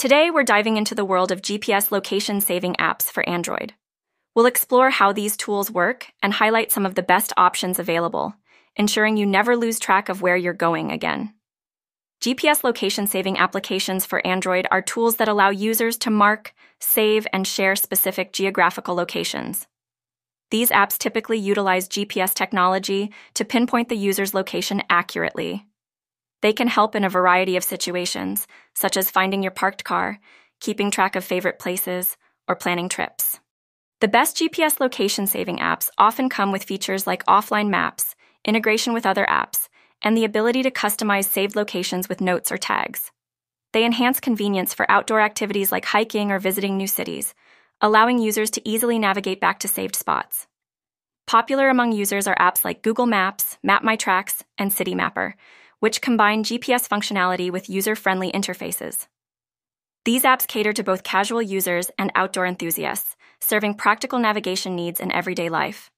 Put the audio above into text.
Today, we're diving into the world of GPS location saving apps for Android. We'll explore how these tools work and highlight some of the best options available, ensuring you never lose track of where you're going again. GPS location saving applications for Android are tools that allow users to mark, save, and share specific geographical locations. These apps typically utilize GPS technology to pinpoint the user's location accurately. They can help in a variety of situations, such as finding your parked car, keeping track of favorite places, or planning trips. The best GPS location saving apps often come with features like offline maps, integration with other apps, and the ability to customize saved locations with notes or tags. They enhance convenience for outdoor activities like hiking or visiting new cities, allowing users to easily navigate back to saved spots. Popular among users are apps like Google Maps, Map My Tracks, and Citymapper, which combine GPS functionality with user friendly interfaces. These apps cater to both casual users and outdoor enthusiasts, serving practical navigation needs in everyday life.